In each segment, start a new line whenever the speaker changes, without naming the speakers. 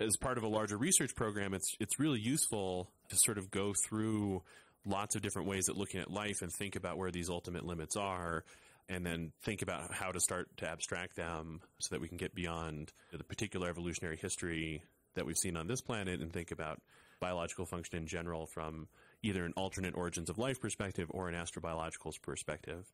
as part of a larger research program, it's it's really useful to sort of go through lots of different ways at looking at life and think about where these ultimate limits are and then think about how to start to abstract them so that we can get beyond the particular evolutionary history that we've seen on this planet and think about biological function in general from either an alternate origins of life perspective or an astrobiological's perspective.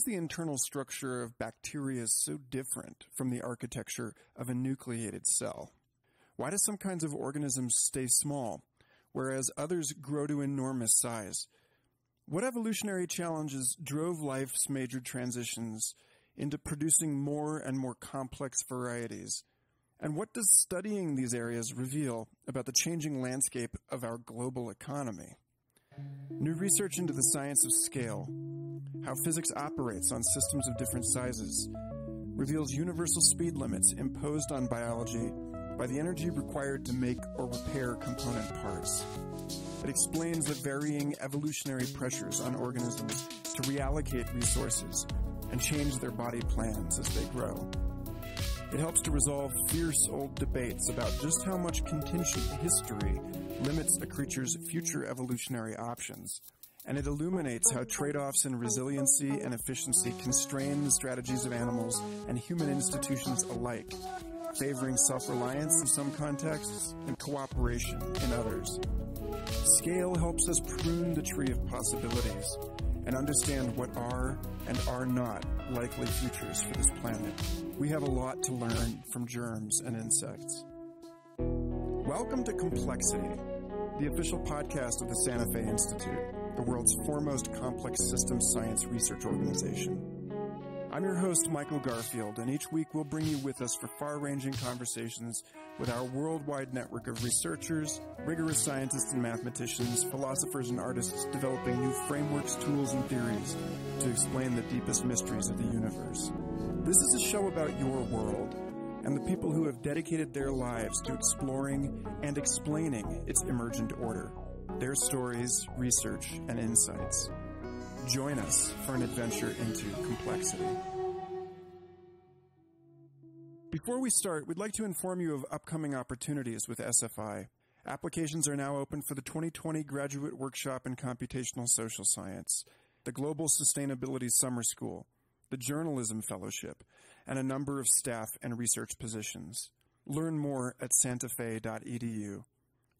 Is the internal structure of bacteria so different from the architecture of a nucleated cell? Why do some kinds of organisms stay small, whereas others grow to enormous size? What evolutionary challenges drove life's major transitions into producing more and more complex varieties? And what does studying these areas reveal about the changing landscape of our global economy? New research into the science of scale, how physics operates on systems of different sizes, reveals universal speed limits imposed on biology by the energy required to make or repair component parts. It explains the varying evolutionary pressures on organisms to reallocate resources and change their body plans as they grow. It helps to resolve fierce old debates about just how much contingent history limits a creature's future evolutionary options. And it illuminates how trade offs in resiliency and efficiency constrain the strategies of animals and human institutions alike, favoring self reliance in some contexts and cooperation in others. Scale helps us prune the tree of possibilities and understand what are and are not likely futures for this planet. We have a lot to learn from germs and insects. Welcome to Complexity, the official podcast of the Santa Fe Institute, the world's foremost complex systems science research organization. I'm your host, Michael Garfield, and each week we'll bring you with us for far ranging conversations with our worldwide network of researchers, rigorous scientists and mathematicians, philosophers and artists developing new frameworks, tools, and theories to explain the deepest mysteries of the universe. This is a show about your world and the people who have dedicated their lives to exploring and explaining its emergent order, their stories, research, and insights. Join us for an adventure into complexity. Before we start, we'd like to inform you of upcoming opportunities with SFI. Applications are now open for the 2020 Graduate Workshop in Computational Social Science, the Global Sustainability Summer School, the Journalism Fellowship, and a number of staff and research positions. Learn more at santafe.edu.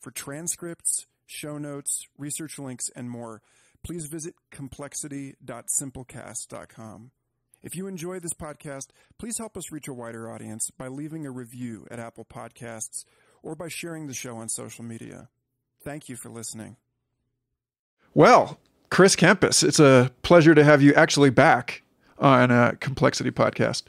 For transcripts, show notes, research links, and more, please visit complexity.simplecast.com. If you enjoy this podcast, please help us reach a wider audience by leaving a review at Apple Podcasts or by sharing the show on social media. Thank you for listening. Well, Chris Kempes, it's a pleasure to have you actually back on a Complexity podcast.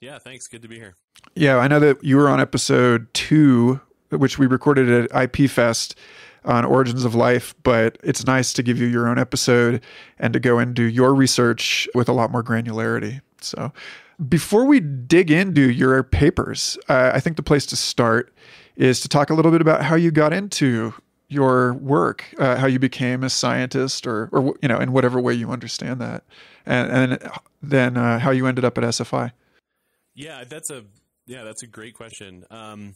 Yeah, thanks. Good to be here.
Yeah, I know that you were on episode two, which we recorded at IP Fest on origins of life, but it's nice to give you your own episode and to go and do your research with a lot more granularity. So, before we dig into your papers, uh, I think the place to start is to talk a little bit about how you got into your work, uh, how you became a scientist, or, or you know, in whatever way you understand that, and, and then uh, how you ended up at SFI.
Yeah, that's a yeah, that's a great question. Um,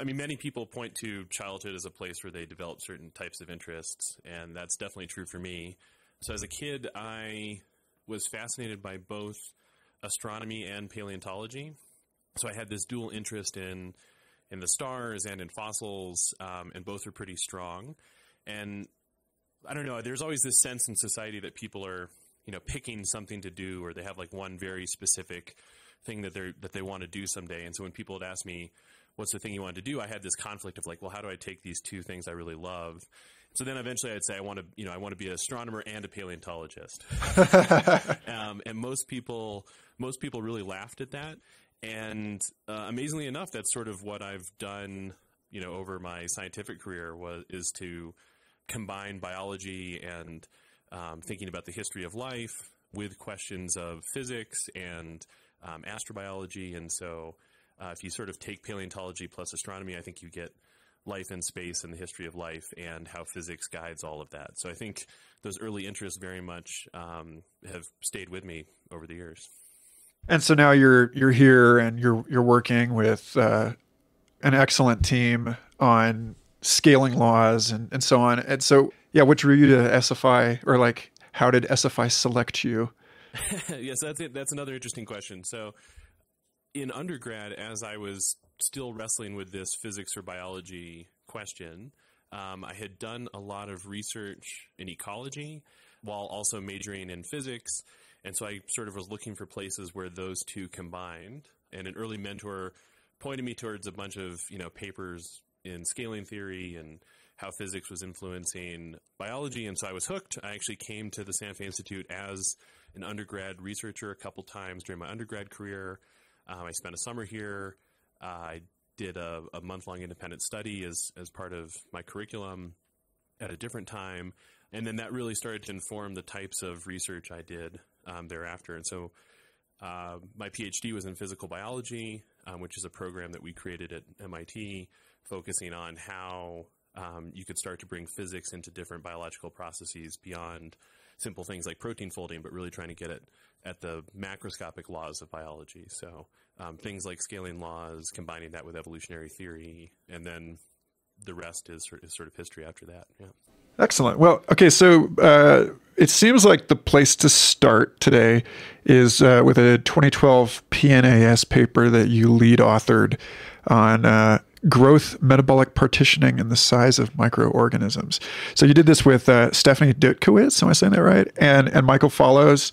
I mean, many people point to childhood as a place where they develop certain types of interests, and that's definitely true for me. So, as a kid, I was fascinated by both astronomy and paleontology. So, I had this dual interest in in the stars and in fossils, um, and both are pretty strong. And I don't know, there's always this sense in society that people are, you know, picking something to do, or they have like one very specific thing that they that they want to do someday. And so, when people would ask me what's the thing you wanted to do, I had this conflict of like, well, how do I take these two things I really love? So then eventually I'd say I want to, you know, I want to be an astronomer and a paleontologist. um, and most people, most people really laughed at that. And uh, amazingly enough, that's sort of what I've done, you know, over my scientific career was is to combine biology and um, thinking about the history of life with questions of physics and um, astrobiology. And so, uh, if you sort of take paleontology plus astronomy, I think you get life in space and the history of life and how physics guides all of that. So I think those early interests very much um, have stayed with me over the years.
And so now you're you're here and you're you're working with uh, an excellent team on scaling laws and, and so on. And so yeah, what drew you to SFI or like how did SFI select you?
yes, that's it. That's another interesting question. So in undergrad, as I was still wrestling with this physics or biology question, um, I had done a lot of research in ecology while also majoring in physics. And so I sort of was looking for places where those two combined. And an early mentor pointed me towards a bunch of, you know, papers in scaling theory and how physics was influencing biology. And so I was hooked. I actually came to the Santa Fe Institute as an undergrad researcher a couple times during my undergrad career. Um, I spent a summer here. Uh, I did a, a month long independent study as, as part of my curriculum at a different time. And then that really started to inform the types of research I did um, thereafter. And so uh, my PhD was in physical biology, um, which is a program that we created at MIT focusing on how um, you could start to bring physics into different biological processes beyond simple things like protein folding, but really trying to get it at the macroscopic laws of biology. So um, things like scaling laws, combining that with evolutionary theory, and then the rest is, is sort of history after that. Yeah.
Excellent. Well, okay, so uh, it seems like the place to start today is uh, with a 2012 PNAS paper that you lead authored on uh, growth, metabolic partitioning, and the size of microorganisms. So you did this with uh, Stephanie Dutkiewicz, am I saying that right? And and Michael Follows,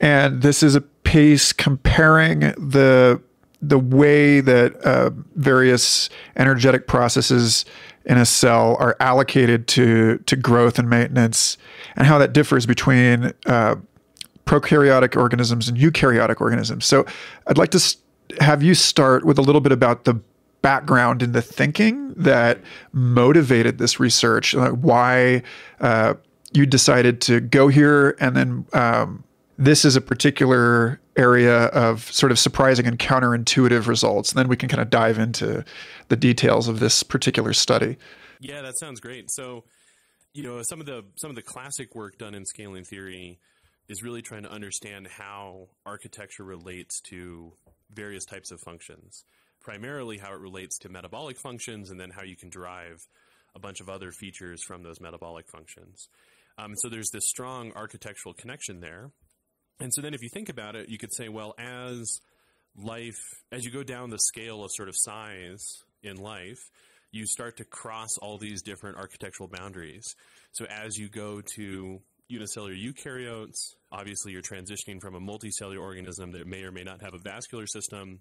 and this is a piece comparing the the way that uh, various energetic processes in a cell are allocated to to growth and maintenance, and how that differs between uh, prokaryotic organisms and eukaryotic organisms. So, I'd like to have you start with a little bit about the background in the thinking that motivated this research, like why uh, you decided to go here, and then um, this is a particular area of sort of surprising and counterintuitive results. And then we can kind of dive into the details of this particular study.
Yeah, that sounds great. So, you know, some of the some of the classic work done in scaling theory is really trying to understand how architecture relates to various types of functions primarily how it relates to metabolic functions and then how you can derive a bunch of other features from those metabolic functions. Um, so there's this strong architectural connection there. And so then if you think about it, you could say, well, as life, as you go down the scale of sort of size in life, you start to cross all these different architectural boundaries. So as you go to unicellular eukaryotes, obviously you're transitioning from a multicellular organism that may or may not have a vascular system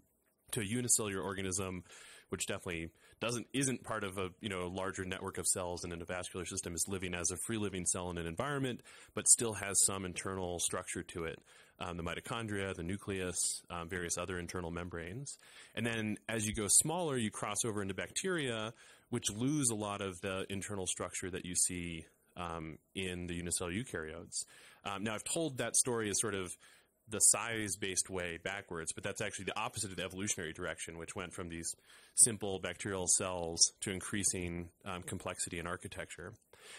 to a unicellular organism, which definitely doesn't isn't part of a you know larger network of cells and in a vascular system is living as a free living cell in an environment, but still has some internal structure to it. Um, the mitochondria, the nucleus, um, various other internal membranes. And then as you go smaller, you cross over into bacteria, which lose a lot of the internal structure that you see um, in the unicellular eukaryotes. Um, now, I've told that story as sort of the size based way backwards, but that's actually the opposite of the evolutionary direction, which went from these simple bacterial cells to increasing um, complexity in architecture.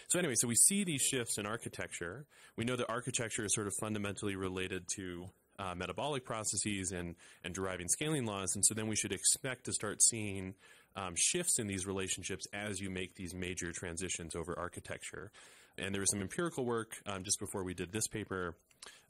So, anyway, so we see these shifts in architecture. We know that architecture is sort of fundamentally related to uh, metabolic processes and, and deriving scaling laws, and so then we should expect to start seeing um, shifts in these relationships as you make these major transitions over architecture. And there was some empirical work um, just before we did this paper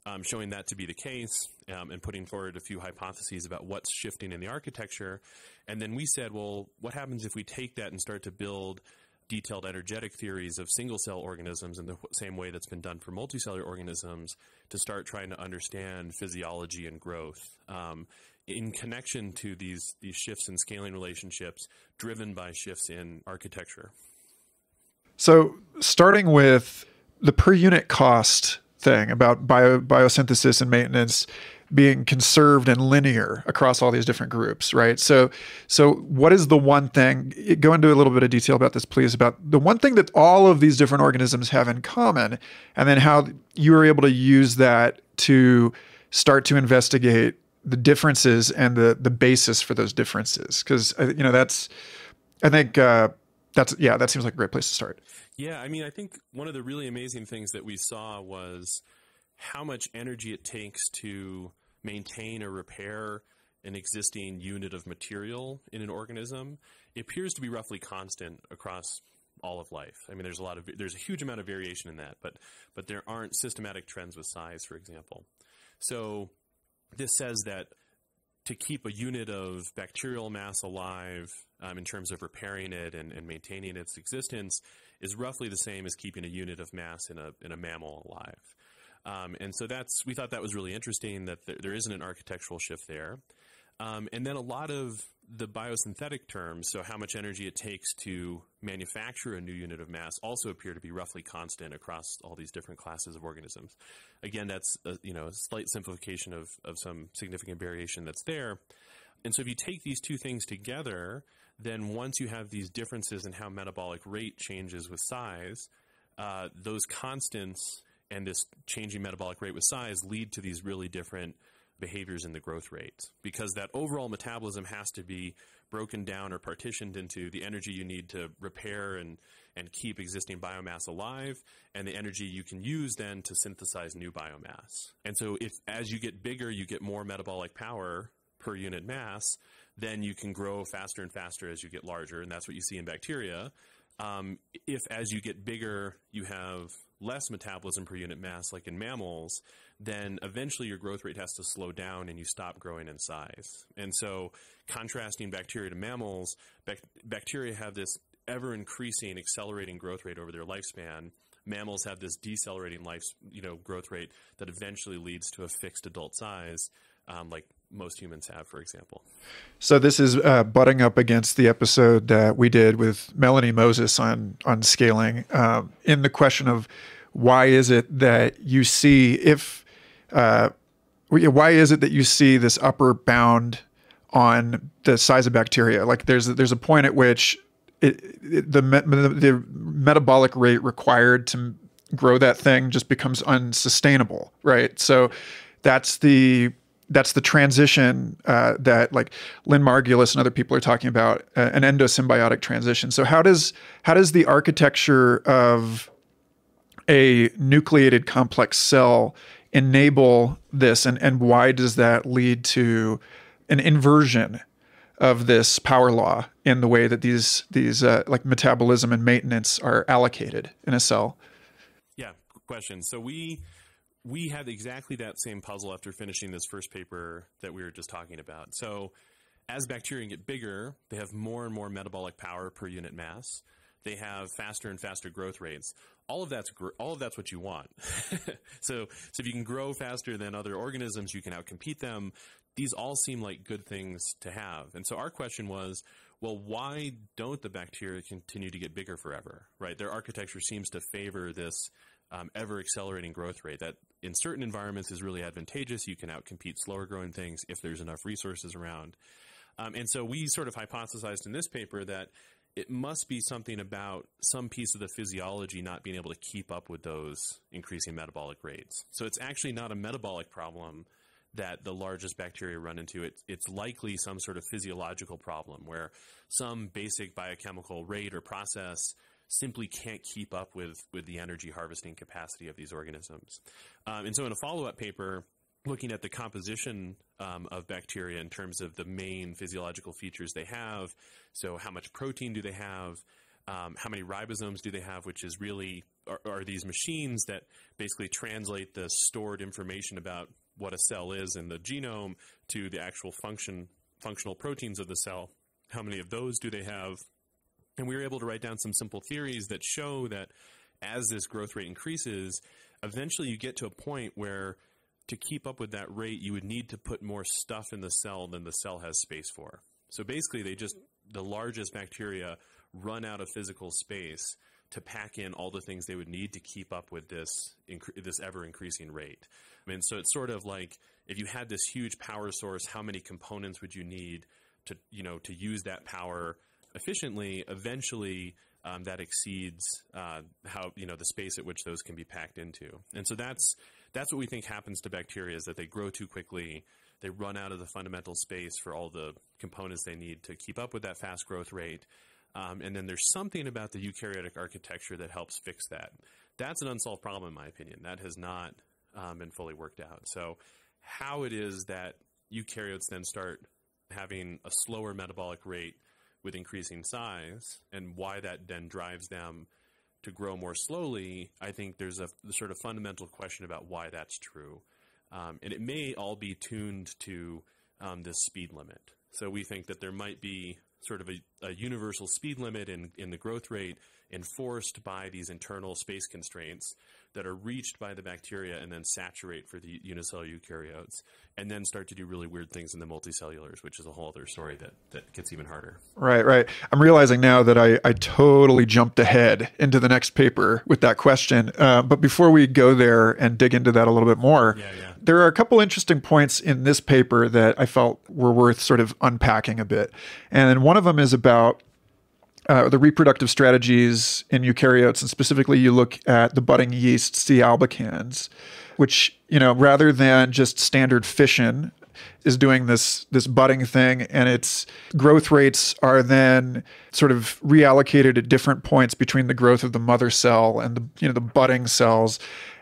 um, showing that to be the case um, and putting forward a few hypotheses about what's shifting in the architecture. And then we said, well, what happens if we take that and start to build detailed energetic theories of single cell organisms in the same way that's been done for multicellular organisms to start trying to understand physiology and growth um, in connection to these, these shifts in scaling relationships driven by shifts in architecture.
So, starting with the per unit cost thing about bio, biosynthesis and maintenance. being conserved and linear across all these different groups, right? So, so what is the one thing? Go into a little bit of detail about this, please. About the one thing that all of these different organisms have in common, and then how you were able to use that to start to investigate the differences and the the basis for those differences. Because uh, you know that's, I think uh, that's yeah, that seems like a great place to start.
Yeah, I mean, I think one of the really amazing things that we saw was how much energy it takes to maintain or repair an existing unit of material in an organism. It appears to be roughly constant across all of life. I mean, there's a lot of there's a huge amount of variation in that, but but there aren't systematic trends with size, for example. So this says that to keep a unit of bacterial mass alive um, in terms of repairing it and, and, maintaining its existence is roughly the same as keeping a unit of mass in a, in a mammal alive. Um, and so that's we thought that was really interesting that there, isn't an architectural shift there. Um, and then a lot of the biosynthetic terms, so how much energy it takes to manufacture a new unit of mass, also appear to be roughly constant across all these different classes of organisms. Again, that's a, you know a slight simplification of of some significant variation that's there. And so if you take these two things together, then once you have these differences in how metabolic rate changes with size, uh, those constants and this changing metabolic rate with size lead to these really different behaviors in the growth rate because that overall metabolism has to be broken down or partitioned into the energy you need to repair and, and keep existing biomass alive and the energy you can use then to synthesize new biomass. And so if as you get bigger, you get more metabolic power per unit mass, then you can grow faster and faster as you get larger. And that's what you see in bacteria. Um, if as you get bigger, you have less metabolism per unit mass, like in mammals, then eventually your growth rate has to slow down and you stop growing in size. And so, contrasting bacteria to mammals, bac- bacteria have this ever increasing, accelerating growth rate over their lifespan. Mammals have this decelerating life, you know, growth rate that eventually leads to a fixed adult size, um, like most humans have, for example.
So this is uh, butting up against the episode that we did with Melanie Moses on on scaling. Um, in the question of why is it that you see if uh, why is it that you see this upper bound on the size of bacteria? Like there's there's a point at which it, it, the the metabolic rate required to grow that thing just becomes unsustainable, right? So that's the that's the transition uh, that like Lynn Margulis and other people are talking about uh, an endosymbiotic transition. So how does how does the architecture of a nucleated complex cell enable this, and and why does that lead to an inversion of this power law in the way that these these uh, like metabolism and maintenance are allocated in a cell?
Yeah, question. So we we had exactly that same puzzle after finishing this first paper that we were just talking about. So, as bacteria get bigger, they have more and more metabolic power per unit mass. They have faster and faster growth rates. All of that's gr- all of that's what you want. so, so if you can grow faster than other organisms, you can outcompete them. These all seem like good things to have. And so our question was, well, why don't the bacteria continue to get bigger forever? Right? Their architecture seems to favor this um, ever accelerating growth rate that in certain environments is really advantageous. You can outcompete slower growing things if there's enough resources around. Um, and so we sort of hypothesized in this paper that it must be something about some piece of the physiology not being able to keep up with those increasing metabolic rates. So it's actually not a metabolic problem that the largest bacteria run into. It, it's likely some sort of physiological problem where some basic biochemical rate or process simply can't keep up with, with the energy harvesting capacity of these organisms. Um, and so, in a follow up paper, looking at the composition um, of bacteria in terms of the main physiological features they have, so how much protein do they have? Um, how many ribosomes do they have, which is really are, are, these machines that basically translate the stored information about what a cell is in the genome to the actual function functional proteins of the cell. How many of those do they have? And we were able to write down some simple theories that show that as this growth rate increases, eventually you get to a point where to keep up with that rate, you would need to put more stuff in the cell than the cell has space for. So basically, they just, the largest bacteria run out of physical space to pack in all the things they would need to keep up with this this ever increasing rate. I mean, so it's sort of like if you had this huge power source, how many components would you need to you know to use that power efficiently? Eventually, um, that exceeds uh, how you know the space at which those can be packed into, and so that's that's what we think happens to bacteria is that they grow too quickly. They run out of the fundamental space for all the components they need to keep up with that fast growth rate. Um, and then there's something about the eukaryotic architecture that helps fix that. That's an unsolved problem, in my opinion. That has not um, been fully worked out. So, how it is that eukaryotes then start having a slower metabolic rate with increasing size, and why that then drives them to grow more slowly, I think there's a sort of fundamental question about why that's true. Um, and it may all be tuned to um, this speed limit. So we think that there might be sort of a, a, universal speed limit in, in the growth rate enforced by these internal space constraints that are reached by the bacteria and then saturate for the unicellular eukaryotes and then start to do really weird things in the multicellulars, which is a whole other story that, that gets even harder.
Right, right. I'm realizing now that I, I totally jumped ahead into the next paper with that question. Uh, but before we go there and dig into that a little bit more,
yeah, yeah.
there are a couple interesting points in this paper that I felt were worth sort of unpacking a bit. And one of them is about uh, the reproductive strategies in eukaryotes, and specifically, you look at the budding yeast C. albicans, which you know rather than just standard fission is doing this this budding thing and its growth rates are then sort of reallocated at different points between the growth of the mother cell and the you know the budding cells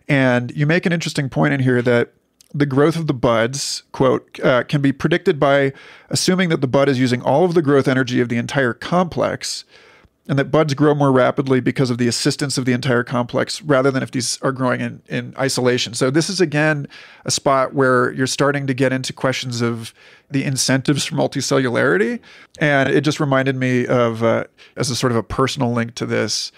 and you make an interesting point in here that the growth of the buds, quote, uh, can be predicted by assuming that the bud is using all of the growth energy of the entire complex and that buds grow more rapidly because of the assistance of the entire complex rather than if these are growing in, in isolation. So, this is again a spot where you're starting to get into questions of the incentives for multicellularity. And it just reminded me of, uh, as a sort of a personal link to this,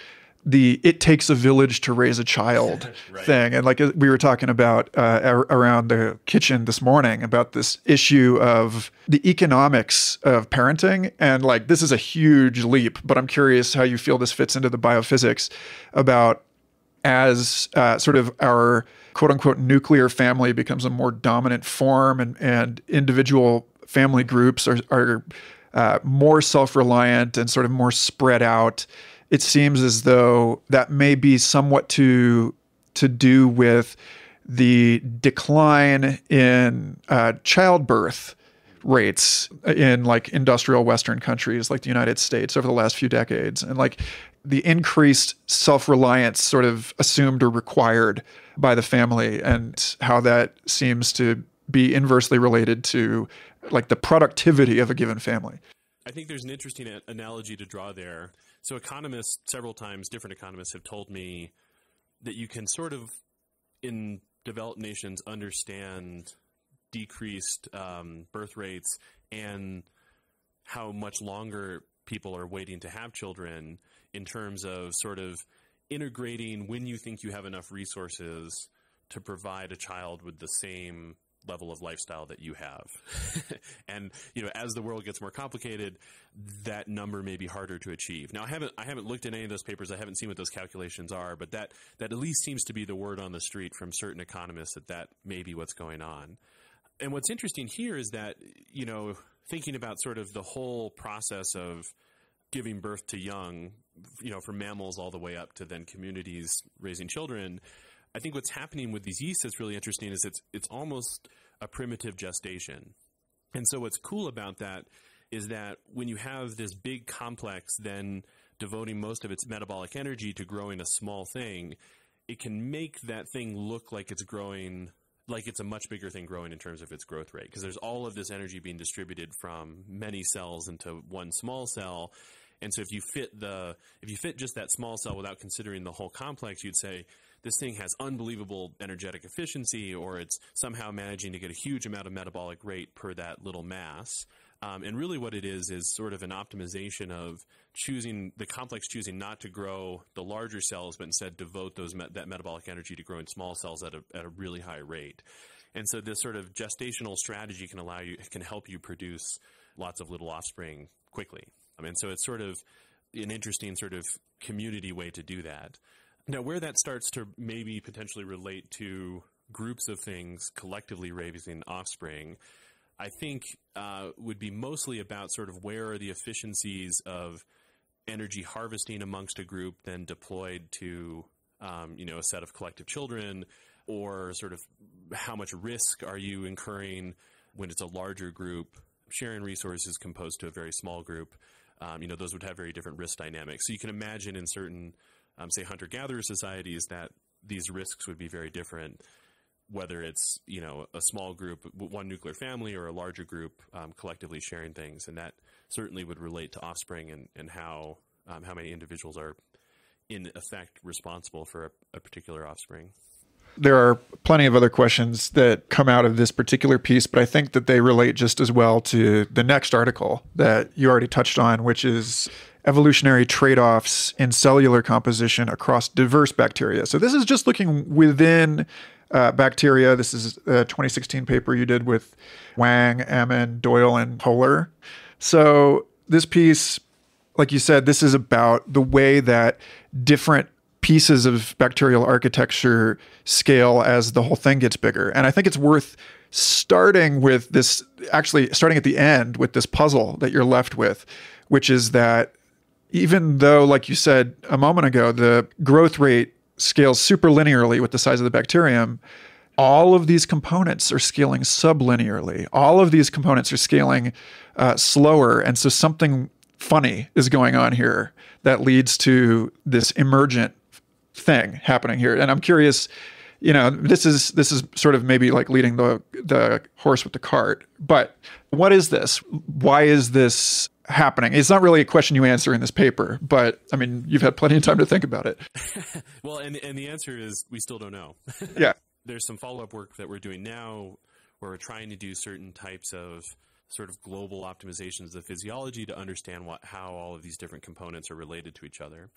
the it takes a village to raise a child right. thing. And like we were talking about uh, around the kitchen this morning about this issue of the economics of parenting. And like this is a huge leap but i'm curious how you feel this fits into the biophysics about as uh, sort of our quote unquote nuclear family becomes a more dominant form and, and individual family groups are, are uh, more self-reliant and sort of more spread out it seems as though that may be somewhat to to do with the decline in uh, childbirth rates in like industrial Western countries like the United States over the last few decades, and like the increased self reliance sort of assumed or required by the family, and how that seems to be inversely related to like the productivity of a given family.
I think there's an interesting analogy to draw there so economists, several times, different economists have told me that you can sort of, in developed nations, understand decreased um, birth rates and how much longer people are waiting to have children in terms of sort of integrating when you think you have enough resources to provide a child with the same level of lifestyle that you have. and you know, as the world gets more complicated, that number may be harder to achieve. Now, I haven't I haven't looked at any of those papers. I haven't seen what those calculations are, but that that at least seems to be the word on the street from certain economists that that may be what's going on. And what's interesting here is that you know, thinking about sort of the whole process of giving birth to young, you know, from mammals all the way up to then communities raising children I think what's happening with these yeasts that's really interesting is it's it's almost a primitive gestation. And so what's cool about that is that when you have this big complex then devoting most of its metabolic energy to growing a small thing, it can make that thing look like it's growing like it's a much bigger thing growing in terms of its growth rate because there's all of this energy being distributed from many cells into one small cell and so if you fit the if you fit just that small cell without considering the whole complex you'd say this thing has unbelievable energetic efficiency or it's somehow managing to get a huge amount of metabolic rate per that little mass. Um, and really, what it is is sort of an optimization of choosing the complex, choosing not to grow the larger cells, but instead devote those me- that metabolic energy to growing small cells at a at a really high rate. And so, this sort of gestational strategy can allow you can help you produce lots of little offspring quickly. I mean, so it's sort of an interesting sort of community way to do that. Now, where that starts to maybe potentially relate to groups of things collectively raising offspring, I think uh, would be mostly about sort of where are the efficiencies of energy harvesting amongst a group then deployed to um, you know a set of collective children, or sort of how much risk are you incurring when it's a larger group sharing resources composed to a very small group. Um, you know those would have very different risk dynamics. So you can imagine in certain um, say hunter gatherer societies that these risks would be very different whether it's you know a small group, one nuclear family, or a larger group um, collectively sharing things, and that certainly would relate to offspring and and how um, how many individuals are in effect responsible for a, a particular offspring.
There are plenty of other questions that come out of this particular piece, but I think that they relate just as well to the next article that you already touched on, which is evolutionary trade offs in cellular composition across diverse bacteria. So, this is just looking within uh, bacteria. This is a 2016 paper you did with Wang, Amend, Doyle, and Hoehler. So, this piece, like you said, this is about the way that different pieces of bacterial architecture scale as the whole thing gets bigger. And I think it's worth starting with this, actually, starting at the end with this puzzle that you're left with, which is that even though, like you said a moment ago, the growth rate scales super linearly with the size of the bacterium, all of these components are scaling sublinearly. All of these components are scaling uh, slower. And so something funny is going on here that leads to this emergent thing happening here. And I'm curious, you know, this is this is sort of maybe like leading the the horse with the cart. But what is this? Why is this happening? It's not really a question you answer in this paper, but I mean, you've had plenty of time to think about it.
well, and and the answer is we still don't know.
yeah.
There's some follow-up work that we're doing now where we're trying to do certain types of sort of global optimizations of the physiology to understand what how all of these different components are related to each other.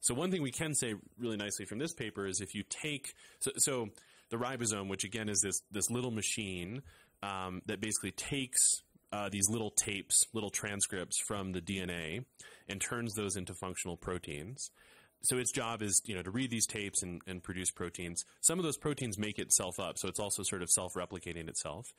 So one thing we can say really nicely from this paper is if you take so, so the ribosome, which again is this this little machine um, that basically takes uh, these little tapes, little transcripts from the DNA, and turns those into functional proteins. So its job is, you know, to read these tapes and, and produce proteins. Some of those proteins make itself up, so it's also sort of self-replicating itself.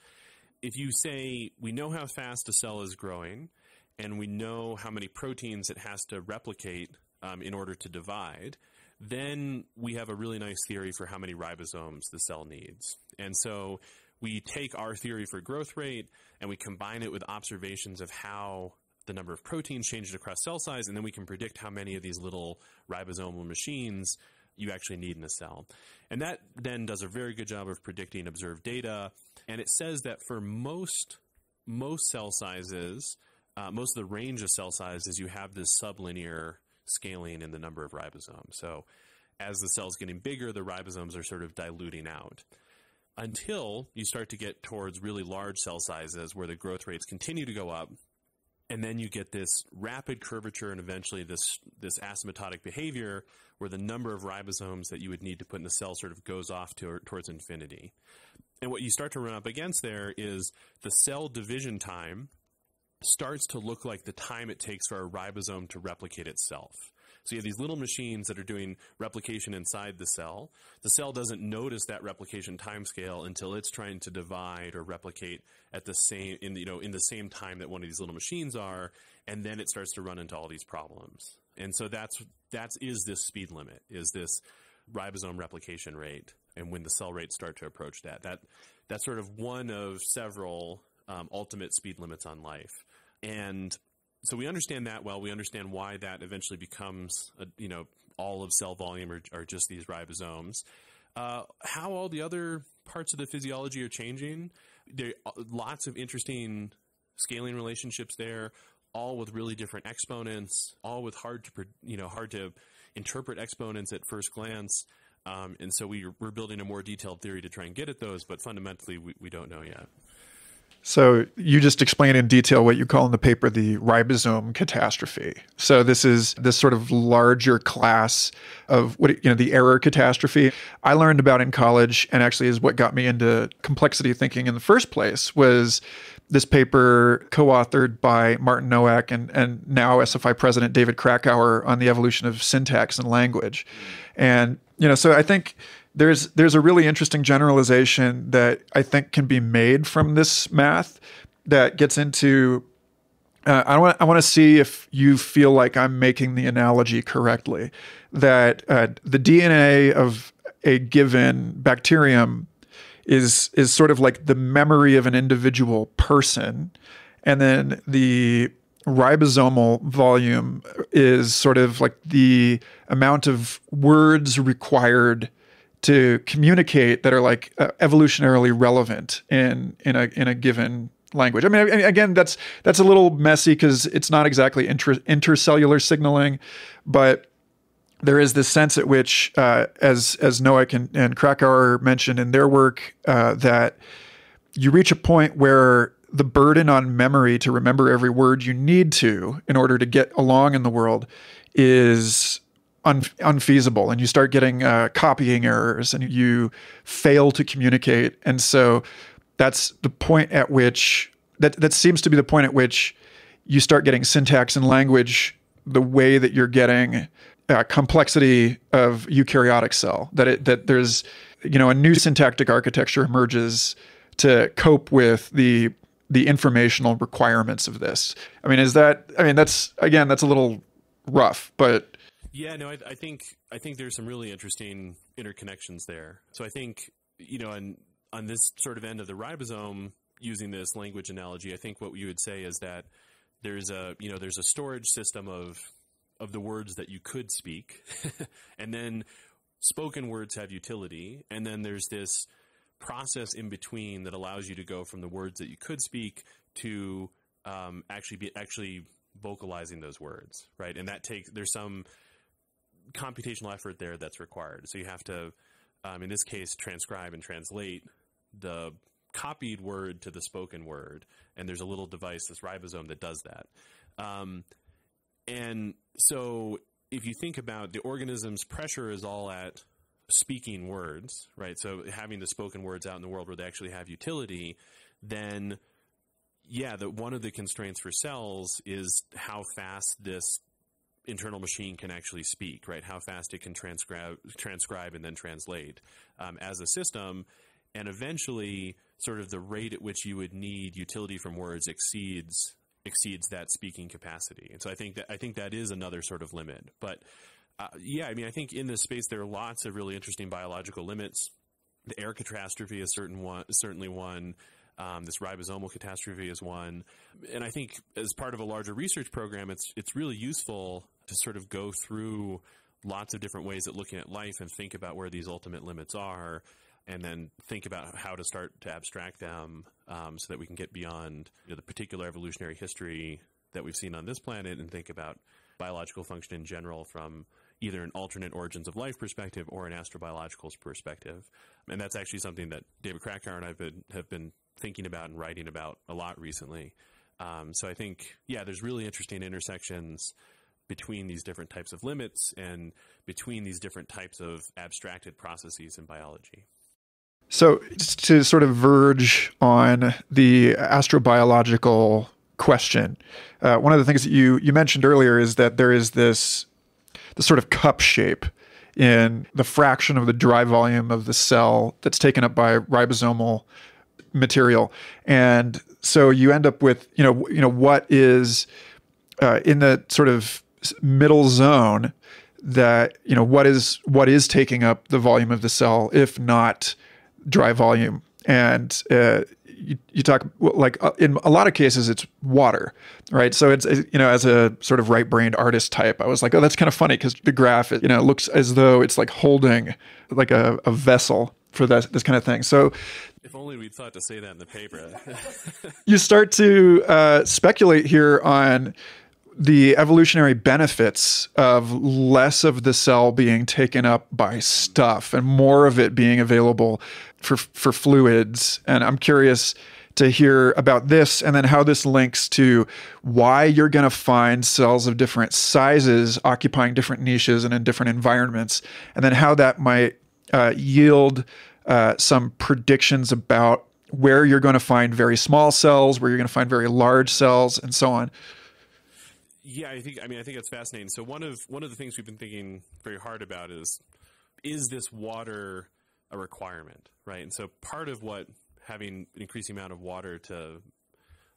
If you say we know how fast a cell is growing, and we know how many proteins it has to replicate um, in order to divide, then we have a really nice theory for how many ribosomes the cell needs. And so we take our theory for growth rate and we combine it with observations of how the number of proteins changes across cell size, and then we can predict how many of these little ribosomal machines you actually need in a cell. And that then does a very good job of predicting observed data. And it says that for most most cell sizes, uh, most of the range of cell sizes, you have this sublinear scaling in the number of ribosomes. So as the cell's getting bigger, the ribosomes are sort of diluting out until you start to get towards really large cell sizes where the growth rates continue to go up. And then you get this rapid curvature and eventually this, this asymptotic behavior where the number of ribosomes that you would need to put in the cell sort of goes off to, towards infinity. And what you start to run up against there is the cell division time starts to look like the time it takes for a ribosome to replicate itself. So you have these little machines that are doing replication inside the cell. The cell doesn't notice that replication timescale until it's trying to divide or replicate at the same in you know in the same time that one of these little machines are, and then it starts to run into all these problems. And so that's that's is this speed limit is this ribosome replication rate, and when the cell rates start to approach that that that's sort of one of several um, ultimate speed limits on life. And so we understand that well. We understand why that eventually becomes, a, you know, all of cell volume are, are just these ribosomes. Uh, how all the other parts of the physiology are changing. There are lots of interesting scaling relationships there, all with really different exponents, all with hard to you know hard to interpret exponents at first glance. Um, and so we, we're building a more detailed theory to try and get at those, but fundamentally we, we don't know yet.
So you just explain in detail what you call in the paper the ribosome catastrophe. So this is this sort of larger class of what you know the error catastrophe I learned about in college and actually is what got me into complexity thinking in the first place was this paper co-authored by Martin Nowak and, and now SFI president David Krakauer on the evolution of syntax and language. And, you know, so I think there's there's a really interesting generalization that I think can be made from this math that gets into uh, I want I want to see if you feel like I'm making the analogy correctly that uh, the DNA of a given bacterium is is sort of like the memory of an individual person, and then the ribosomal volume is sort of like the amount of words required to communicate that are like uh, evolutionarily relevant in in a in a given language. I mean, again, that's that's a little messy because it's not exactly inter- intercellular signaling, but there is this sense at which, uh, as as Nowak and, and Krakauer mentioned in their work, uh, that you reach a point where the burden on memory to remember every word you need to in order to get along in the world is un- unfeasible, and you start getting uh, copying errors, and you fail to communicate, and so that's the point at which that that seems to be the point at which you start getting syntax and language the way that you're getting uh, complexity of eukaryotic cell that it that there's you know a new syntactic architecture emerges to cope with the the informational requirements of this. I mean is that i mean that's again that's a little rough but
yeah no i, I think i think there's some really interesting interconnections there so i think you know on on this sort of end of the ribosome using this language analogy i think what you would say is that there's a you know there's a storage system of of the words that you could speak, and then spoken words have utility, and then there's this process in between that allows you to go from the words that you could speak to um, actually be actually vocalizing those words, right? And that takes there's some computational effort there that's required. So you have to, um, in this case, transcribe and translate the copied word to the spoken word, and there's a little device, this ribosome, that does that. Um, and so if you think about the organism's pressure is all at speaking words, right? So having the spoken words out in the world where they actually have utility, then yeah, the one of the constraints for cells is how fast this internal machine can actually speak, right? How fast it can transcribe, transcribe and then translate um, as a system, and eventually, sort of the rate at which you would need utility from words exceeds exceeds that speaking capacity. And so I think that I think that is another sort of limit. But uh, yeah, I mean, I think in this space there are lots of really interesting biological limits. The error catastrophe is certain one, certainly one. Um, this ribosomal catastrophe is one, and I think as part of a larger research program, it's it's really useful to sort of go through lots of different ways at looking at life and think about where these ultimate limits are and then think about how to start to abstract them um, so that we can get beyond you know, the particular evolutionary history that we've seen on this planet and think about biological function in general from either an alternate origins of life perspective or an astrobiological perspective. And that's actually something that David Krakauer and I have been, have been thinking about and writing about a lot recently. Um, so I think, yeah, there's really interesting intersections between these different types of limits and between these different types of abstracted processes in biology.
So, to sort of verge on the astrobiological question, uh, one of the things that you you mentioned earlier is that there is this this sort of cup shape in the fraction of the dry volume of the cell that's taken up by ribosomal material, and so you end up with you know you know what is uh, in the sort of middle zone that you know what is what is taking up the volume of the cell if not dry volume. And uh, you, you, talk like uh, in a lot of cases it's water, right? So it's you know as a sort of right-brained artist type, I was like, oh, that's kind of funny because the graph you know looks as though it's like holding like a, a vessel for that this kind of thing. So
if only we'd thought to say that in the paper.
you start to uh, speculate here on the evolutionary benefits of less of the cell being taken up by stuff and more of it being available for for fluids and i'm curious to hear about this and then how this links to why you're going to find cells of different sizes occupying different niches and in different environments and then how that might uh, yield uh, some predictions about where you're going to find very small cells, where you're going to find very large cells, and so on.
Yeah, I think. I mean, I think that's fascinating. So one of one of the things we've been thinking very hard about is is this water a requirement, right? And so part of what having an increasing amount of water to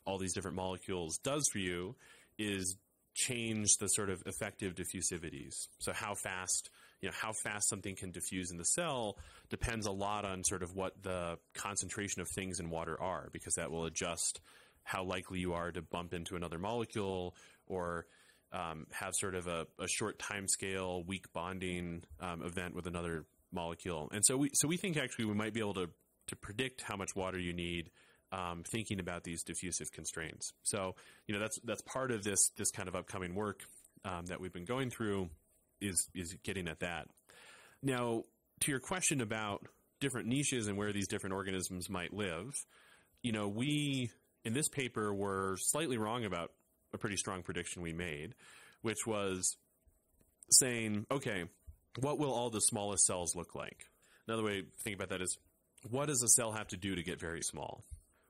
all these different molecules does for you is change the sort of effective diffusivities. So how fast, you know, how fast something can diffuse in the cell depends a lot on sort of what the concentration of things in water are, because that will adjust how likely you are to bump into another molecule or um, have sort of a, a short time scale, weak bonding um, event with another molecule. And so we so we think actually we might be able to to predict how much water you need. Um, thinking about these diffusive constraints, so you know that's that's part of this this kind of upcoming work um, that we've been going through is is getting at that. Now, to your question about different niches and where these different organisms might live, you know, we in this paper were slightly wrong about a pretty strong prediction we made, which was saying, okay, what will all the smallest cells look like? Another way to think about that is, what does a cell have to do to get very small?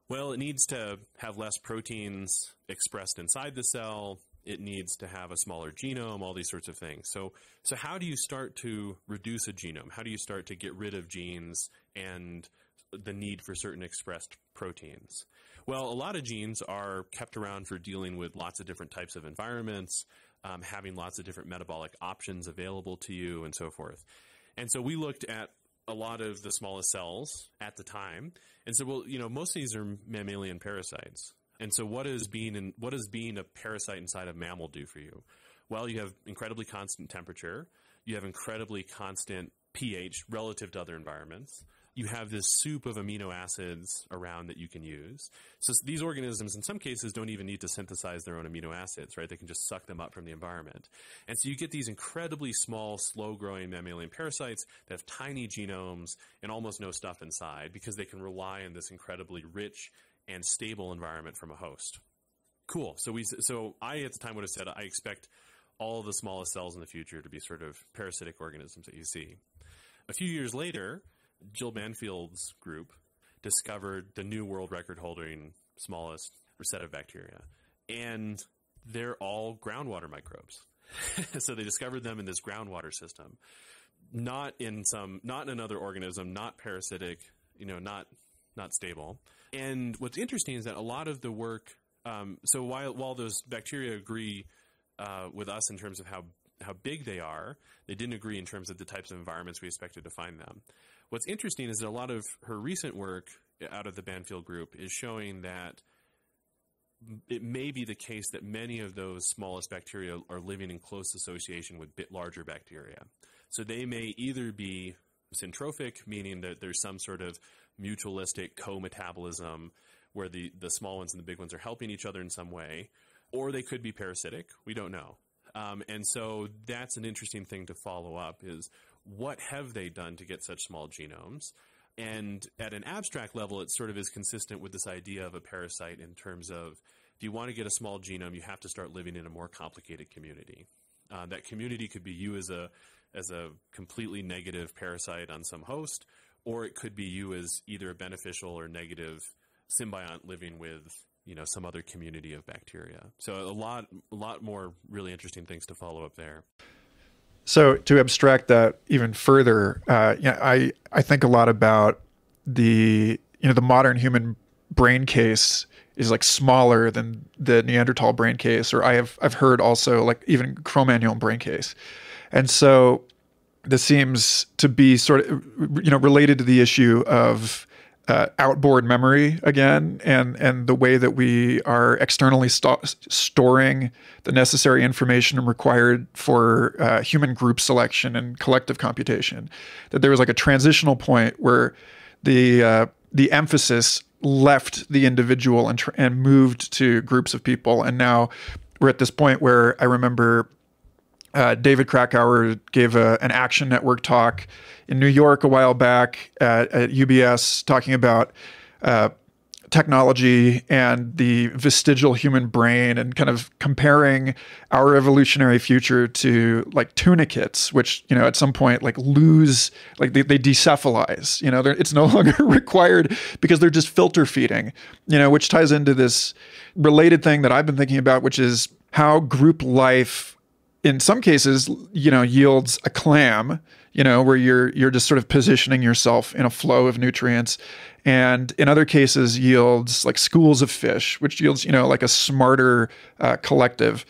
Well, it needs to have less proteins expressed inside the cell. It needs to have a smaller genome, all these sorts of things. So, so how do you start to reduce a genome? How do you start to get rid of genes and the need for certain expressed proteins? Well, a lot of genes are kept around for dealing with lots of different types of environments, um, having lots of different metabolic options available to you, and so forth. And so we looked at a lot of the smallest cells at the time, and so well, you know, most of these are mammalian parasites. And so, what is being in, what does being a parasite inside a mammal do for you? Well, you have incredibly constant temperature. You have incredibly constant pH relative to other environments you have this soup of amino acids around that you can use. So these organisms, in some cases, don't even need to synthesize their own amino acids, right? They can just suck them up from the environment. And so you get these incredibly small, slow growing mammalian parasites that have tiny genomes and almost no stuff inside because they can rely on this incredibly rich and stable environment from a host. Cool. So we, so I at the time would have said I expect all the smallest cells in the future to be sort of parasitic organisms that you see. A few years later, Jill Banfield's group discovered the new world record holding smallest set of bacteria. And they're all groundwater microbes. so they discovered them in this groundwater system. Not in some not in another organism, not parasitic, you know, not not stable. And what's interesting is that a lot of the work um, so while while those bacteria agree uh, with us in terms of how how big they are, they didn't agree in terms of the types of environments we expected to find them. What's interesting is that a lot of her recent work out of the Banfield group is showing that it may be the case that many of those smallest bacteria are living in close association with bit larger bacteria. So they may either be syntrophic, meaning that there's some sort of mutualistic co-metabolism where the, the small ones and the big ones are helping each other in some way, or they could be parasitic. We don't know. Um, and so that's an interesting thing to follow up is what have they done to get such small genomes? And at an abstract level, it sort of is consistent with this idea of a parasite in terms of if you want to get a small genome, you have to start living in a more complicated community. Uh, that community could be you as a as a completely negative parasite on some host, or it could be you as either a beneficial or negative symbiont living with you know some other community of bacteria. So a lot a lot more really interesting things to follow up there.
So to abstract that even further, uh, you know, I I think a lot about the you know the modern human brain case is like smaller than the Neanderthal brain case, or I have I've heard also like even Cro-Magnon brain case, and so this seems to be sort of you know related to the issue of uh, outboard memory again, and and the way that we are externally st- storing the necessary information required for uh, human group selection and collective computation. That there was like a transitional point where the uh, the emphasis left the individual and and moved to groups of people, and now we're at this point where I remember uh, David Krakauer gave a, an Action Network talk in New York a while back at, at UBS talking about uh, technology and the vestigial human brain and kind of comparing our evolutionary future to like tunicates which you know at some point like lose like they, they decephalize you know it's no longer required because they're just filter feeding you know which ties into this related thing that i've been thinking about which is how group life in some cases you know yields a clam you know where you're you're just sort of positioning yourself in a flow of nutrients. And in other cases yields like schools of fish which yields you know like a smarter uh, collective.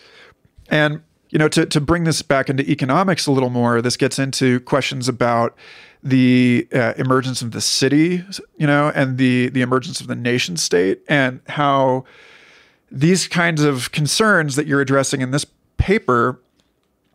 And you know to, to bring this back into economics a little more this gets into questions about the uh, emergence of the city you know and the the emergence of the nation state and how these kinds of concerns that you're addressing in this paper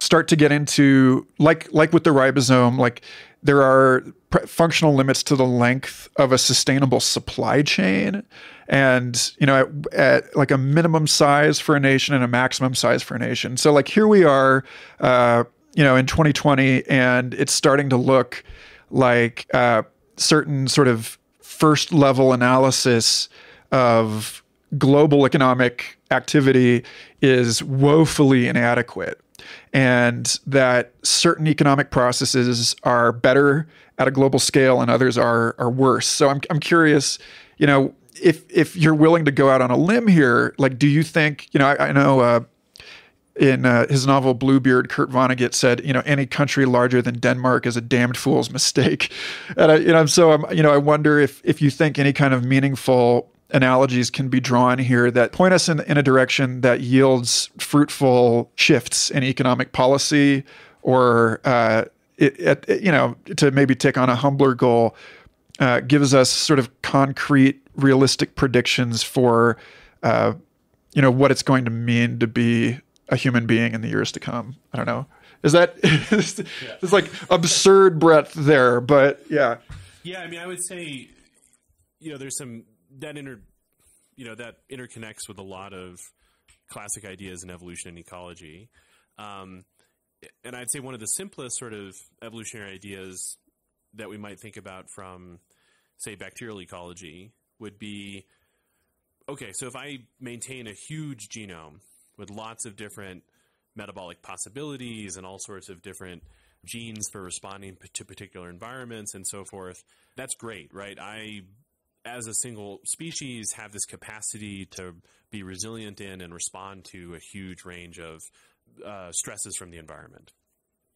start to get into like like with the ribosome like there are functional limits to the length of a sustainable supply chain. And you know at, at, like a minimum size for a nation and a maximum size for a nation. So like here we are uh, you know in 2020 and it's starting to look like uh, certain sort of first level analysis of global economic activity is woefully inadequate and that certain economic processes are better at a global scale and others are are worse. So I'm I'm curious, you know, if if you're willing to go out on a limb here, like, do you think, you know, I, I know uh, in uh, his novel Bluebeard, Kurt Vonnegut said, you know, any country larger than Denmark is a damned fool's mistake. And I, you know, so I'm, you know, I wonder if if you think any kind of meaningful analogies can be drawn here that point us in, in a direction that yields fruitful shifts in economic policy or uh, it, it, you know to maybe take on a humbler goal uh, gives us sort of concrete realistic predictions for uh, you know what it's going to mean to be a human being in the years to come. I don't know. Is that it's like absurd breadth there but yeah.
Yeah i mean i would say you know there's some that inter, you know, that interconnects with a lot of classic ideas in evolution and ecology. Um, and I'd say one of the simplest sort of evolutionary ideas that we might think about from, say, bacterial ecology would be okay, so if I maintain a huge genome with lots of different metabolic possibilities and all sorts of different genes for responding to particular environments and so forth, that's great, right? I as a single species have this capacity to be resilient in and respond to a huge range of uh, stresses from the environment.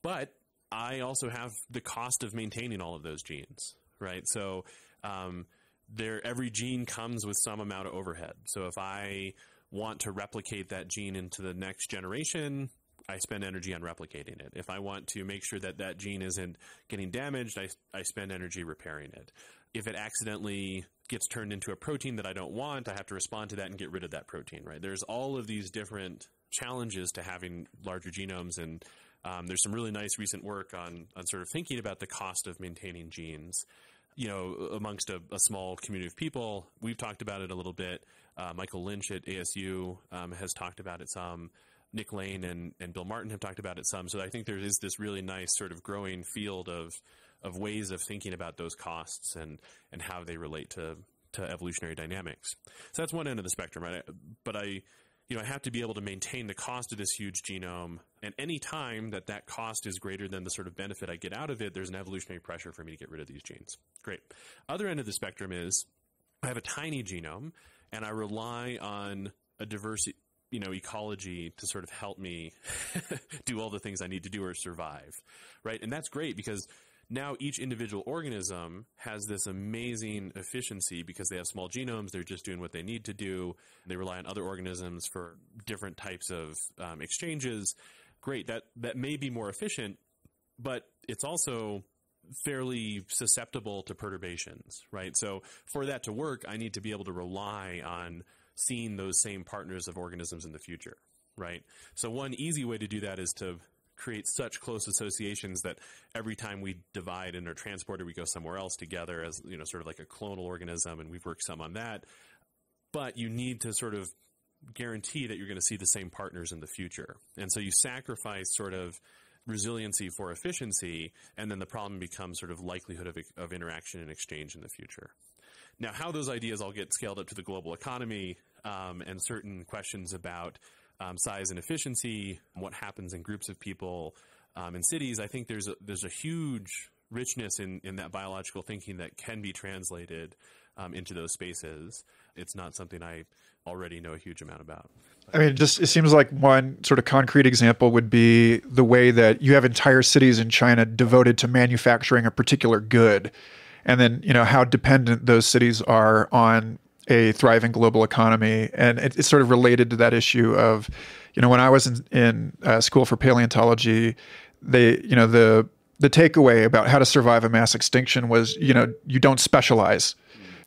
But I also have the cost of maintaining all of those genes, right? So um, there, every gene comes with some amount of overhead. So if I want to replicate that gene into the next generation, I spend energy on replicating it. If I want to make sure that that gene isn't getting damaged, I, I spend energy repairing it. If it accidentally gets turned into a protein that I don't want, I have to respond to that and get rid of that protein, right? There's all of these different challenges to having larger genomes and um, there's some really nice recent work on, on sort of thinking about the cost of maintaining genes, you know, amongst a, a small community of people. We've talked about it a little bit. Uh, Michael Lynch at ASU um, has talked about it some. Nick Lane and, and Bill Martin have talked about it some. So I think there is this really nice sort of growing field of of ways of thinking about those costs and and how they relate to to evolutionary dynamics. So that's one end of the spectrum? But I you know, I have to be able to maintain the cost of this huge genome. And any time that that cost is greater than the sort of benefit I get out of it, there's an evolutionary pressure for me to get rid of these genes. Great. Other end of the spectrum is I have a tiny genome and I rely on a diverse, you know, ecology to sort of help me do all the things I need to do or survive. Right. And that's great because now each individual organism has this amazing efficiency because they have small genomes. They're just doing what they need to do. They rely on other organisms for different types of um, exchanges. Great. That, that may be more efficient, but it's also fairly susceptible to perturbations, right? So for that to work, I need to be able to rely on seeing those same partners of organisms in the future, right? So one easy way to do that is to create such close associations that every time we divide and are transported, we go somewhere else together as, you know, sort of like a clonal organism, and we've worked some on that. But you need to sort of guarantee that you're going to see the same partners in the future. And so you sacrifice sort of resiliency for efficiency, and then the problem becomes sort of likelihood of, of interaction and exchange in the future. Now, how those ideas all get scaled up to the global economy um, and certain questions about um, size and efficiency, what happens in groups of people um, in cities, I think there's a, there's a huge richness in, in that biological thinking that can be translated um, into those spaces. It's not something I already know a huge amount about.
I mean, just it seems like one sort of concrete example would be the way that you have entire cities in China devoted to manufacturing a particular good, and then you know how dependent those cities are on a thriving global economy, and it, it's sort of related to that issue of, you know, when I was in, in uh, school for paleontology, they, you know, the the takeaway about how to survive a mass extinction was, you know, you don't specialize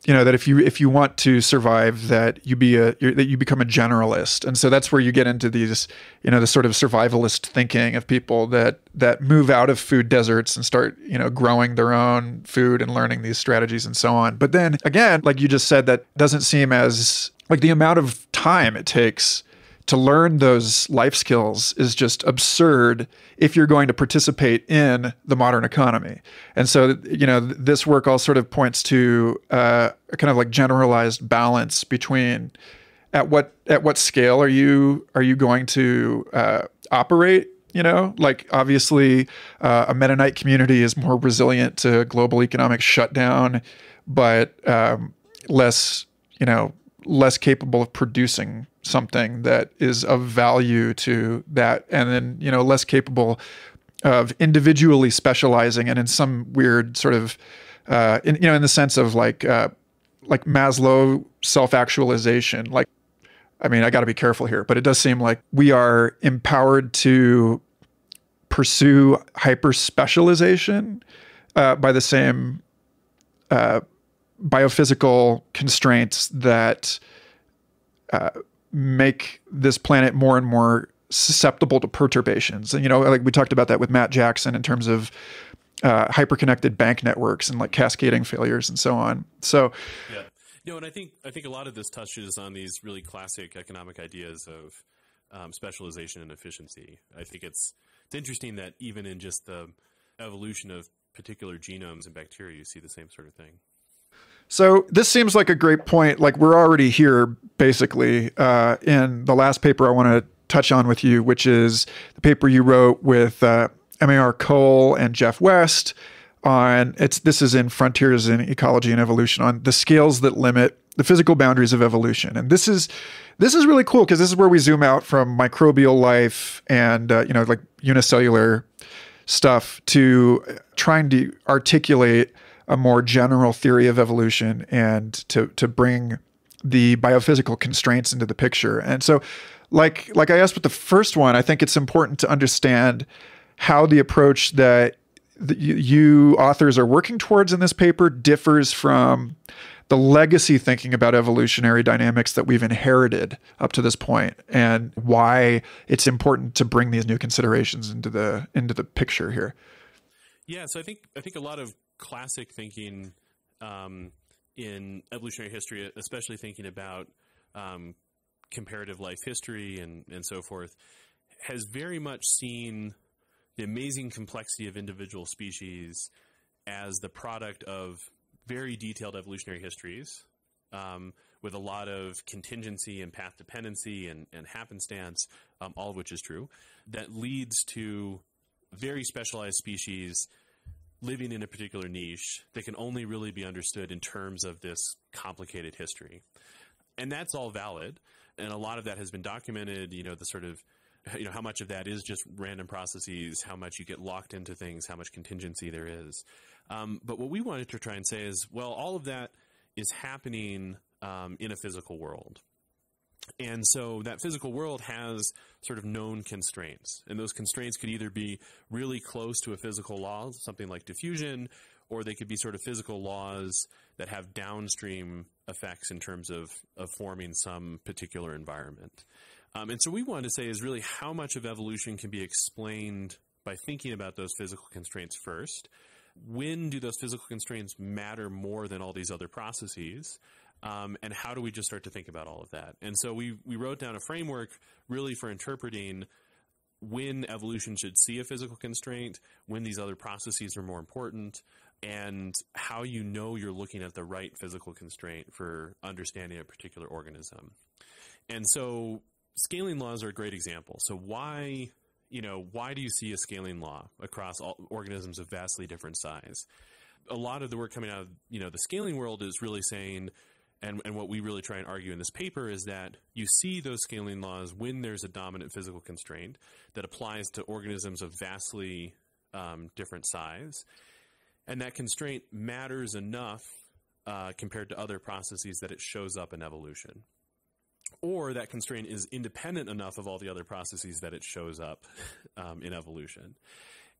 you know that if you if you want to survive that you be a that you become a generalist. And so that's where you get into these you know the sort of survivalist thinking of people that that move out of food deserts and start you know growing their own food and learning these strategies and so on. But then again like you just said that doesn't seem as like the amount of time it takes to learn those life skills is just absurd if you're going to participate in the modern economy. And so, you know, this work all sort of points to uh, a kind of like generalized balance between at what at what scale are you are you going to uh, operate you know like obviously uh, a mennonite community is more resilient to global economic shutdown but um, less you know less capable of producing something that is of value to that and then you know less capable of individually specializing and in some weird sort of uh, in, you know in the sense of like uh, like Maslow self-actualization like I mean I got to be careful here but it does seem like we are empowered to pursue hyper specialization uh, by the same uh, biophysical constraints that uh, make this planet more and more susceptible to perturbations. And you know, like we talked about that with Matt Jackson in terms of uh, hyperconnected bank networks and like cascading failures and so on. So,
yeah, know, and I think I think a lot of this touches on these really classic economic ideas of um, specialization and efficiency. I think it's it's interesting that even in just the evolution of particular genomes and bacteria, you see the same sort of thing.
So this seems like a great point. Like we're already here, basically, uh, in the last paper I want to touch on with you, which is the paper you wrote with uh, M.A.R. Koehl and Geoff West on it's. This is in Frontiers in Ecology and Evolution on the scales that limit the physical boundaries of evolution, and this is this is really cool because this is where we zoom out from microbial life and uh, you know like unicellular stuff to trying to articulate a more general theory of evolution and to to bring the biophysical constraints into the picture. And so like like I asked with the first one, I think it's important to understand how the approach that you authors are working towards in this paper differs from the legacy thinking about evolutionary dynamics that we've inherited up to this point and why it's important to bring these new considerations into the into the picture here.
Yeah, so I think I think a lot of classic thinking um, in evolutionary history, especially thinking about um, comparative life history and, and so forth, has very much seen the amazing complexity of individual species as the product of very detailed evolutionary histories um, with a lot of contingency and path dependency and, and happenstance, um, all of which is true, that leads to very specialized species living in a particular niche that can only really be understood in terms of this complicated history. And that's all valid. And a lot of that has been documented, you know, the sort of you know how much of that is just random processes, how much you get locked into things, how much contingency there is. Um, but what we wanted to try and say is, well, all of that is happening um, in a physical world. And so that physical world has sort of known constraints. And those constraints could either be really close to a physical law, something like diffusion, or they could be sort of physical laws that have downstream effects in terms of, of forming some particular environment. Um, and so we wanted to say is really how much of evolution can be explained by thinking about those physical constraints first. When do those physical constraints matter more than all these other processes? Um, and how do we just start to think about all of that? And so we, we wrote down a framework really for interpreting when evolution should see a physical constraint, when these other processes are more important, and how you know you're looking at the right physical constraint for understanding a particular organism. And so scaling laws are a great example. So why, you know, why do you see a scaling law across all organisms of vastly different size? A lot of the work coming out of, you know, the scaling world is really saying, and, and what we really try and argue in this paper is that you see those scaling laws when there's a dominant physical constraint that applies to organisms of vastly um, different size. And that constraint matters enough uh, compared to other processes that it shows up in evolution or that constraint is independent enough of all the other processes that it shows up um, in evolution.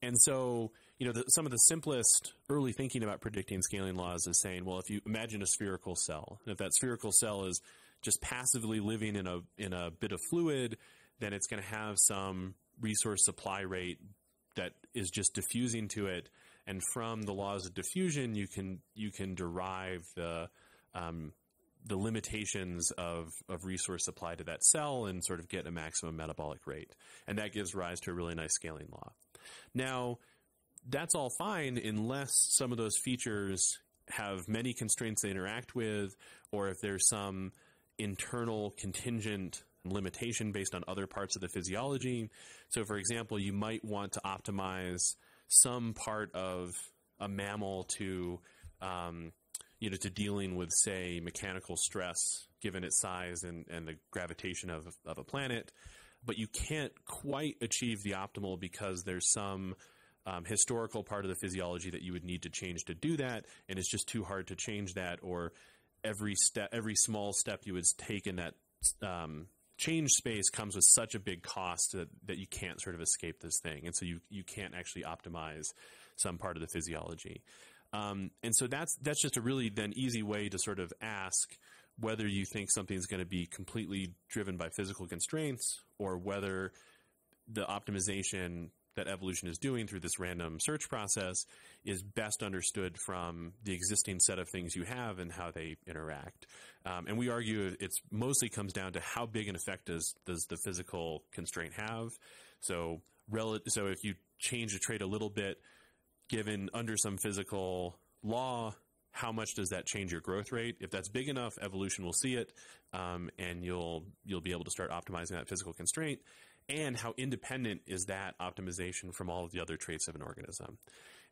And so, you know, the, some of the simplest early thinking about predicting scaling laws is saying, well, if you imagine a spherical cell, and if that spherical cell is just passively living in a in a bit of fluid, then it's going to have some resource supply rate that is just diffusing to it. And from the laws of diffusion, you can you can derive the um, the limitations of, of resource supply to that cell and sort of get a maximum metabolic rate. And that gives rise to a really nice scaling law. Now, that's all fine unless some of those features have many constraints they interact with, or if there's some internal contingent limitation based on other parts of the physiology. So, for example, you might want to optimize some part of a mammal to um, you know, to dealing with, say, mechanical stress given its size and, and the gravitation of, of a planet. But you can't quite achieve the optimal because there's some um, historical part of the physiology that you would need to change to do that, and it's just too hard to change that. Or every step, every small step you would take in that um, change space comes with such a big cost that, that you can't sort of escape this thing, and so you you can't actually optimize some part of the physiology. Um, and so that's that's just a really then easy way to sort of ask whether you think something's going to be completely driven by physical constraints or whether the optimization that evolution is doing through this random search process is best understood from the existing set of things you have and how they interact. Um, and we argue it mostly comes down to how big an effect does does the physical constraint have. So, rel- so if you change a trait a little bit, given under some physical law, how much does that change your growth rate? If that's big enough, evolution will see it, um, and you'll you'll be able to start optimizing that physical constraint. And how independent is that optimization from all of the other traits of an organism?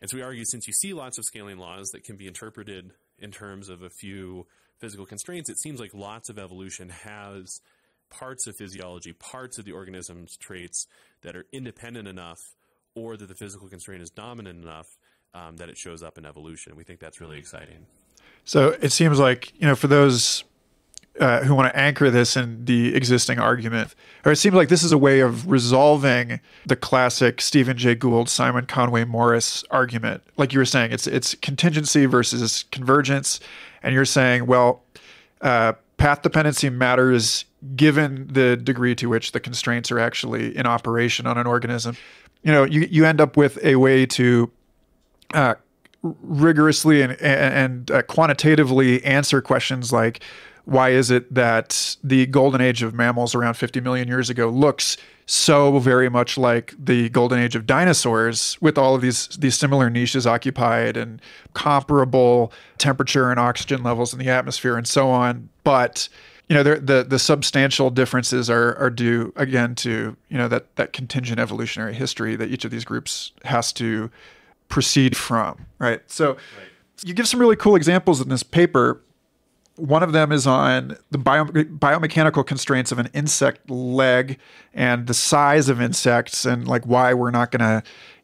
And so we argue since you see lots of scaling laws that can be interpreted in terms of a few physical constraints, it seems like lots of evolution has parts of physiology, parts of the organism's traits that are independent enough or that the physical constraint is dominant enough um, that it shows up in evolution. We think that's really exciting.
So it seems like you know for those uh, who want to anchor this in the existing argument, or it seems like this is a way of resolving the classic Stephen Jay Gould, Simon Conway Morris argument. Like you were saying, it's it's contingency versus convergence, and you're saying, well, uh, path dependency matters given the degree to which the constraints are actually in operation on an organism you know, you, you end up with a way to uh, rigorously and, and uh, quantitatively answer questions like, why is it that the golden age of mammals around 50 million years ago looks so very much like the golden age of dinosaurs with all of these these similar niches occupied and comparable temperature and oxygen levels in the atmosphere and so on? But you know, the the substantial differences are are due again to you know that that contingent evolutionary history that each of these groups has to proceed from, right? So, right. you give some really cool examples in this paper. One of them is on the bio, biomechanical constraints of an insect leg and the size of insects, and like why we're not going to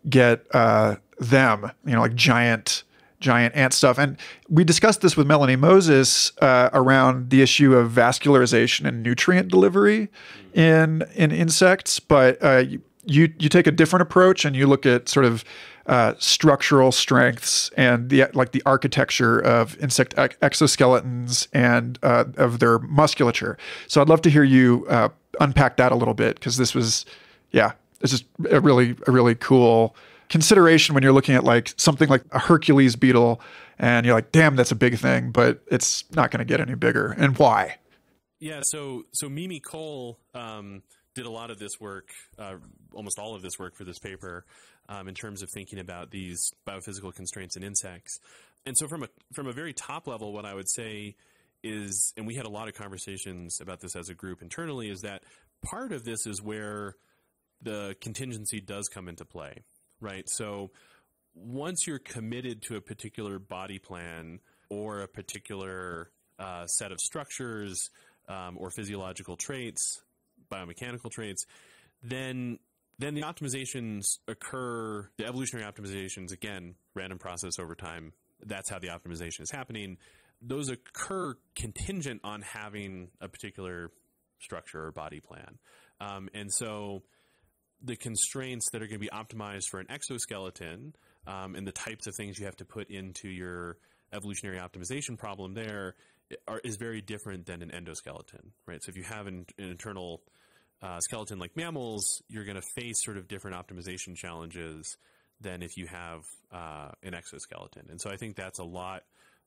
get uh, them, you know, like giant giant ant stuff. And we discussed this with Melanie Moses uh, around the issue of vascularization and nutrient delivery in in insects. But uh, you you take a different approach and you look at sort of uh, structural strengths and the like the architecture of insect exoskeletons and uh, of their musculature. So I'd love to hear you uh, unpack that a little bit because this was, yeah, this is a really a really cool consideration when you're looking at like something like a Hercules beetle and you're like, damn, that's a big thing, but it's not going to get any bigger. And why?
Yeah, so so Mimi Koehl um, did a lot of this work, uh, almost all of this work for this paper, um, in terms of thinking about these biophysical constraints in insects. And so, from a from a very top level, what I would say is, and we had a lot of conversations about this as a group internally, is that part of this is where the contingency does come into play, right? So once you're committed to a particular body plan or a particular uh, set of structures um, or physiological traits, biomechanical traits, then then the optimizations occur. The evolutionary optimizations, again, random process over time. That's how the optimization is happening. Those occur contingent on having a particular structure or body plan, um, and so the constraints that are going to be optimized for an exoskeleton um, and the types of things you have to put into your evolutionary optimization problem there are, is very different than an endoskeleton, right? So if you have an, an internal uh, skeleton like mammals, you're going to face sort of different optimization challenges than if you have uh, an exoskeleton. And so I think that's a lot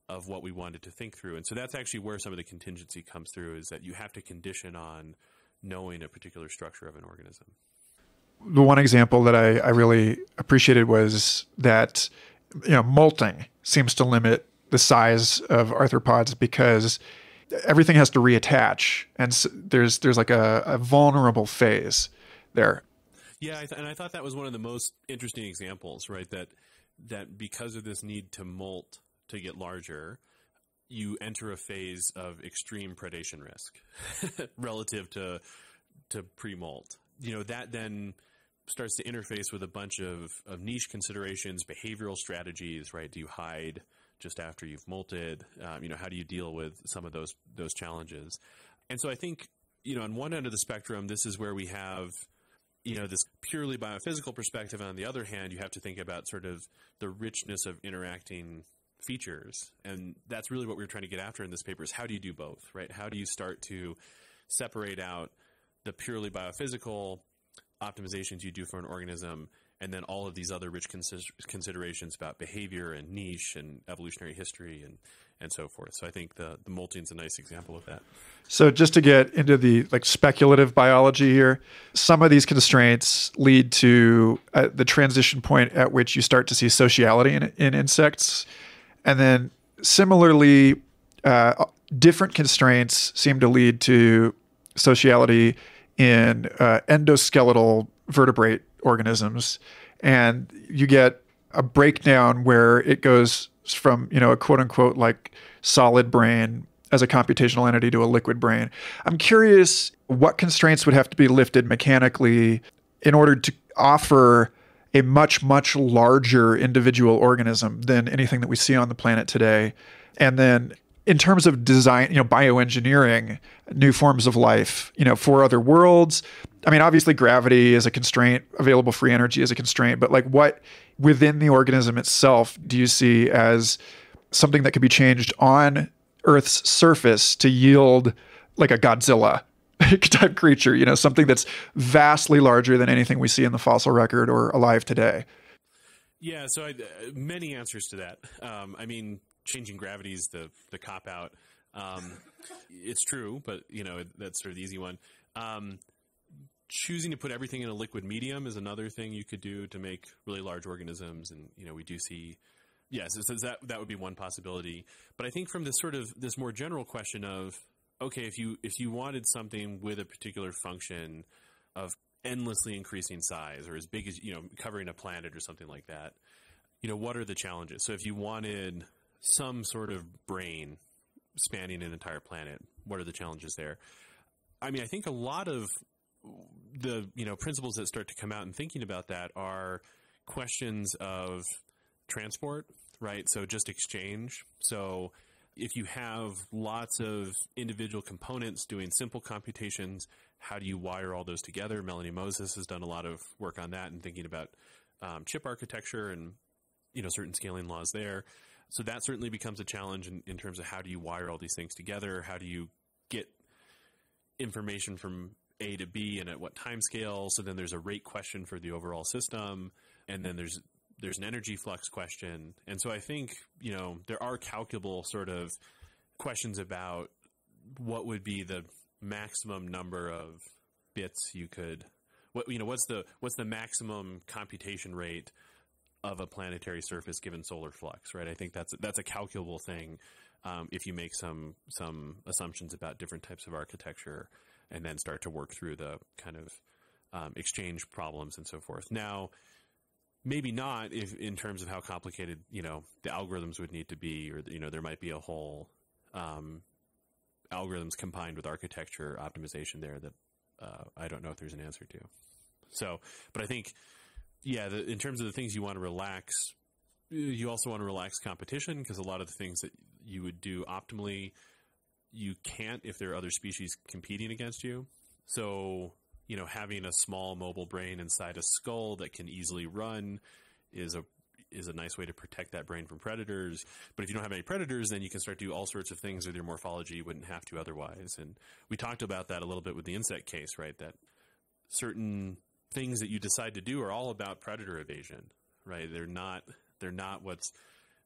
of what we wanted to think through. And so that's actually where some of the contingency comes through is that you have to condition on knowing a particular structure of an organism
the one example that I, I really appreciated was that you know molting seems to limit the size of arthropods because everything has to reattach, and so there's there's like a, a, vulnerable phase there.
Yeah, I th- and I thought that was one of the most interesting examples, right? That that because of this need to molt to get larger, you enter a phase of extreme predation risk relative to to pre-molt. You know that then starts to interface with a bunch of, of niche considerations, behavioral strategies, right? Do you hide just after you've molted? Um, you know, how do you deal with some of those those challenges? And so I think, you know, on one end of the spectrum, this is where we have, you know, this purely biophysical perspective. And on the other hand, you have to think about sort of the richness of interacting features. And that's really what we are trying to get after in this paper is how do you do both, right? How do you start to separate out the purely biophysical optimizations you do for an organism, and then all of these other rich considerations about behavior and niche and evolutionary history and and so forth. So I think the the molting is a nice example of that.
So just to get into the like speculative biology here, some of these constraints lead to uh, the transition point at which you start to see sociality in, in insects, and then similarly, uh, different constraints seem to lead to sociality in uh, endoskeletal vertebrate organisms, and you get a breakdown where it goes from you know a quote unquote like solid brain as a computational entity to a liquid brain. I'm curious what constraints would have to be lifted mechanically in order to offer a much much larger individual organism than anything that we see on the planet today. And then in terms of design, you know, bioengineering new forms of life, you know, for other worlds. I mean, obviously gravity is a constraint, available free energy is a constraint, but like what within the organism itself do you see as something that could be changed on Earth's surface to yield like a Godzilla type creature, you know, something that's vastly larger than anything we see in the fossil record or alive today?
Yeah, so I, many answers to that. Um, I mean, changing gravity is the the cop out. Um, it's true, but you know that's sort of the easy one. Um, choosing to put everything in a liquid medium is another thing you could do to make really large organisms, and you know we do see. Yes, so that that would be one possibility. But I think from this sort of this more general question of okay, if you if you wanted something with a particular function of endlessly increasing size or as big as you know covering a planet or something like that, you know what are the challenges? So if you wanted some sort of brain spanning an entire planet. What are the challenges there? I mean, I think a lot of the you know principles that start to come out in thinking about that are questions of transport, right? So just exchange. So if you have lots of individual components doing simple computations, how do you wire all those together? Melanie Moses has done a lot of work on that and thinking about um, chip architecture and you know certain scaling laws there. So that certainly becomes a challenge in, in terms of how do you wire all these things together? How do you get information from A to B and at what time scale? So then there's a rate question for the overall system, and then there's there's an energy flux question. And so I think, you know, there are calculable sort of questions about what would be the maximum number of bits you could what you know what's the what's the maximum computation rate of a planetary surface given solar flux, right? I think that's that's a calculable thing um, if you make some some assumptions about different types of architecture and then start to work through the kind of um, exchange problems and so forth. Now, maybe not if in terms of how complicated you know the algorithms would need to be, or you know there might be a whole um, algorithms combined with architecture optimization there that uh, I don't know if there's an answer to. So, but I think yeah, the, in terms of the things you want to relax, you also want to relax competition because a lot of the things that you would do optimally, you can't if there are other species competing against you. So, you know, having a small mobile brain inside a skull that can easily run is a is a nice way to protect that brain from predators. But if you don't have any predators, then you can start to do all sorts of things with your morphology you wouldn't have to otherwise. And we talked about that a little bit with the insect case, right? That certain things that you decide to do are all about predator evasion, right? They're not they're not what's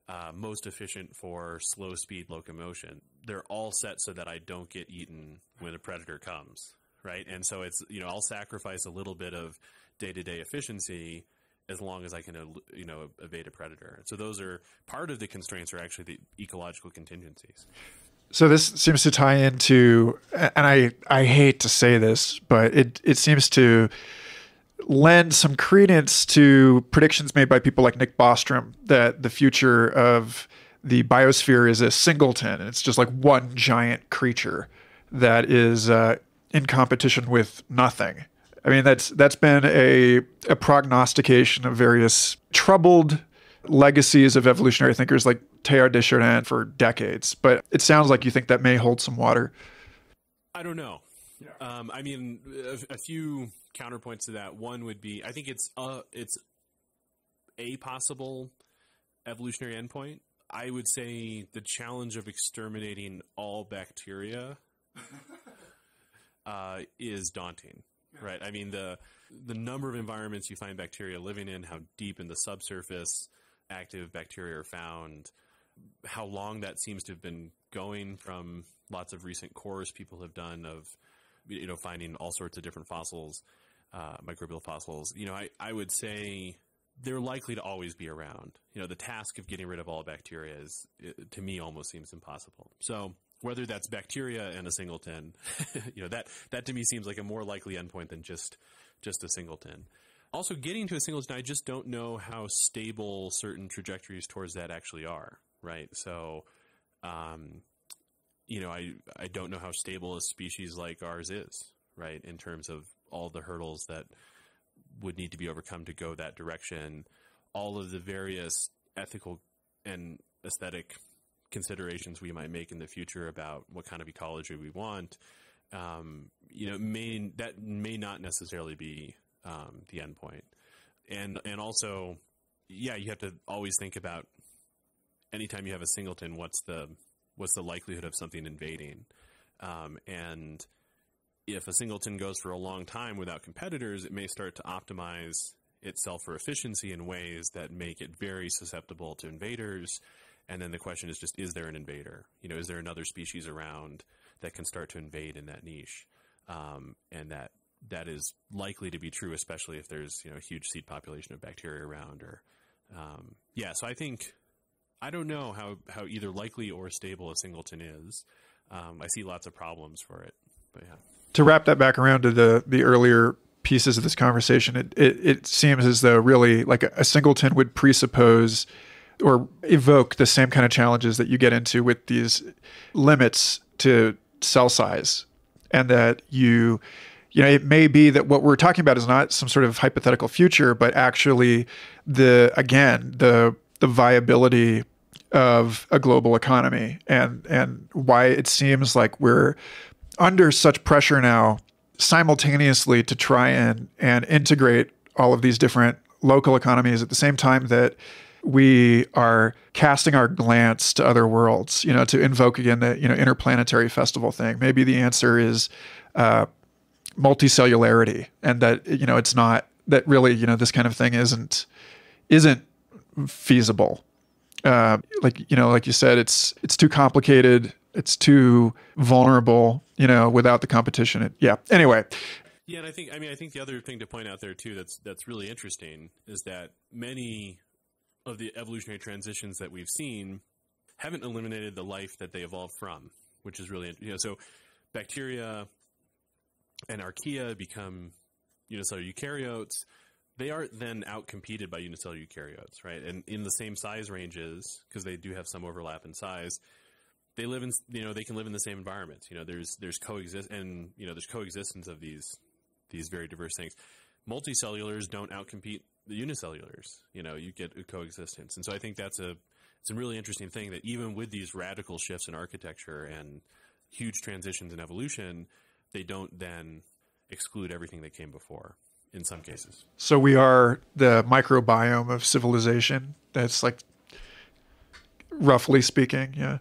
uh, most efficient for slow speed locomotion. They're all set so that I don't get eaten when a predator comes, right? And so it's you know I'll sacrifice a little bit of day to day efficiency as long as I can you know evade a predator. So those are part of the constraints are actually the ecological contingencies.
So this seems to tie into, and I I hate to say this, but it it seems to lend some credence to predictions made by people like Nick Bostrom that the future of the biosphere is a singleton. And it's just like one giant creature that is uh, in competition with nothing. I mean, that's that's been a, a prognostication of various troubled legacies of evolutionary thinkers like Teilhard de Chardin for decades. But it sounds like you think that may hold some water.
I don't know. Um, I mean, a, a few counterpoints to that. One would be I think it's a it's a possible evolutionary endpoint. I would say the challenge of exterminating all bacteria uh, is daunting, right? I mean the the number of environments you find bacteria living in, how deep in the subsurface active bacteria are found, how long that seems to have been going from lots of recent cores people have done of you know finding all sorts of different fossils uh, microbial fossils, you know, I, I would say they're likely to always be around. You know, the task of getting rid of all bacteria is, to me, almost seems impossible. So whether that's bacteria and a singleton, you know, that, that to me seems like a more likely endpoint than just, just a singleton. Also, getting to a singleton, I just don't know how stable certain trajectories towards that actually are, right? So, um, you know, I, I don't know how stable a species like ours is, right, in terms of all the hurdles that would need to be overcome to go that direction, all of the various ethical and aesthetic considerations we might make in the future about what kind of ecology we want, um, you know, may that may not necessarily be um, the endpoint, and and also, yeah, you have to always think about anytime you have a singleton, what's the what's the likelihood of something invading, um, and if a singleton goes for a long time without competitors, it may start to optimize itself for efficiency in ways that make it very susceptible to invaders. And then the question is just, is there an invader? You know, is there another species around that can start to invade in that niche? Um, and that that is likely to be true, especially if there's you know a huge seed population of bacteria around. Or um, yeah, so I think I don't know how how either likely or stable a singleton is. Um, I see lots of problems for it, but yeah
to wrap that back around to the the earlier pieces of this conversation, it it, it seems as though really like a, a singleton would presuppose or evoke the same kind of challenges that you get into with these limits to cell size, and that you you know, it may be that what we're talking about is not some sort of hypothetical future, but actually the again the the viability of a global economy and and why it seems like we're under such pressure now simultaneously to try and and integrate all of these different local economies at the same time that we are casting our glance to other worlds, you know, to invoke again the you know interplanetary festival thing. Maybe the answer is uh, multicellularity, and that you know it's not that really you know this kind of thing isn't isn't feasible. Uh, like you know, like you said, it's it's too complicated it's too vulnerable, you know, without the competition. It, yeah. Anyway,
Yeah, and I think I mean I think the other thing to point out there too that's that's really interesting is that many of the evolutionary transitions that we've seen haven't eliminated the life that they evolved from, which is really you know so bacteria and archaea become you know so eukaryotes. They aren't then outcompeted by unicellular eukaryotes, right? And in the same size ranges, because they do have some overlap in size, they live in you know they can live in the same environments. You know, there's there's coexist and you know there's coexistence of these these very diverse things. Multicellulars don't outcompete the unicellulars. You know, you get a coexistence, and so I think that's a it's a really interesting thing that even with these radical shifts in architecture and huge transitions in evolution, they don't then exclude everything that came before in some cases.
So we are the microbiome of civilization. That's like roughly speaking, yeah.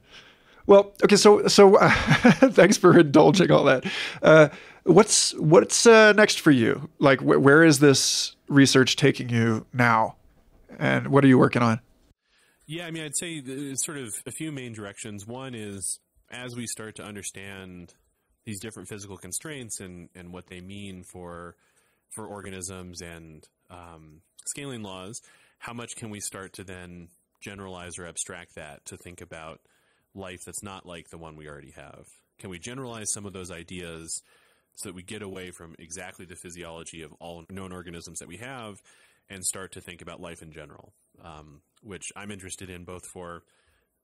Well, okay, so so uh, thanks for indulging all that. Uh, what's what's uh, next for you? Like, wh- where is this research taking you now, and what are you working on?
Yeah, I mean, I'd say sort of a few main directions. One is as we start to understand these different physical constraints and, and what they mean for for organisms and um, scaling laws, how much can we start to then generalize or abstract that to think about life that's not like the one we already have? Can we generalize some of those ideas so that we get away from exactly the physiology of all known organisms that we have and start to think about life in general, um, which I'm interested in both for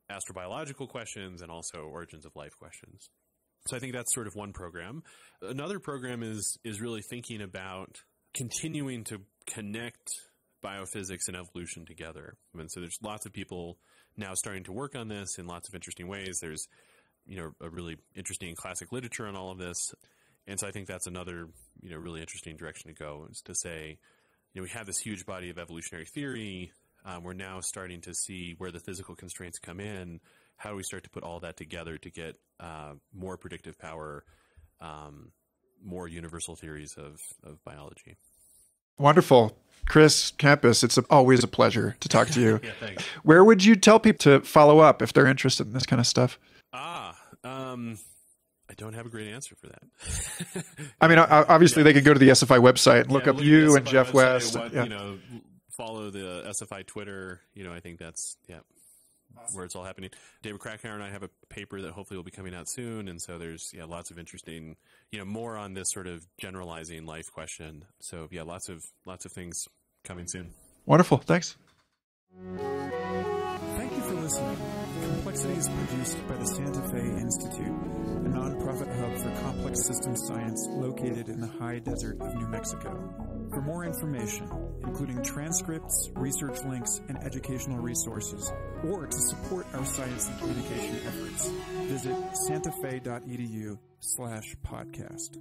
astrobiological questions and also origins of life questions. So I think that's sort of one program. Another program is is really thinking about continuing to connect biophysics and evolution together. Mean, so there's lots of people now starting to work on this in lots of interesting ways. There's you know a really interesting classic literature on all of this, and so I think that's another you know really interesting direction to go is to say you know we have this huge body of evolutionary theory. Um, we're now starting to see where the physical constraints come in how do we start to put all that together to get uh, more predictive power, um, more universal theories of, of biology?
Wonderful. Chris Kempes, it's a, always a pleasure to talk to you.
yeah, thanks.
Where would you tell people to follow up if they're interested in this kind of stuff?
Ah, um, I don't have a great answer for that.
I mean, obviously, yeah. they could go to the SFI website and look
yeah,
up you and Geoff
website,
West.
What,
yeah.
You know, follow the SFI Twitter. You know, I think that's yeah where it's all happening. David Krakauer and I have a paper that hopefully will be coming out soon, and so there's yeah lots of interesting you know more on this sort of generalizing life question. So yeah, lots of lots of things coming soon.
Wonderful, thanks.
Thank you for listening. Complexity is produced by the Santa Fe Institute, a nonprofit hub for complex systems science located in the high desert of New Mexico. For more information, including transcripts, research links, and educational resources, or to support our science and communication efforts, visit santafe.edu slash podcast.